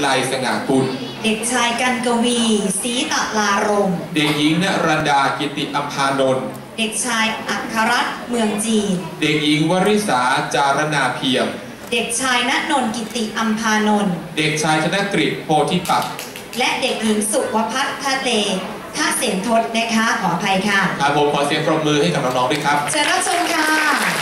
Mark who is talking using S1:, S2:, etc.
S1: ไลสง่ากุล
S2: เด็กชายกันกวีศรีตะลารม
S1: เด็กหญิงนรันดากิติอัมพานนท์
S2: เด็กชายอัครรัตน์เมืองจีน
S1: เด็กหญิงวริษาจารณาเพียม
S2: เด็กชายณนนท์กิติอัมพานนท์
S1: เด็กชายธนกฤษโพธิปักษ์
S2: และเด็กหญิงสุวพัฒน์ทะเตท่าเสียงทศนะคะขออภัยค่ะ
S1: ครับผมขอเสียงปรบมือให้กับน้องๆด้วยครับ
S2: เชิญรับชมค่ะ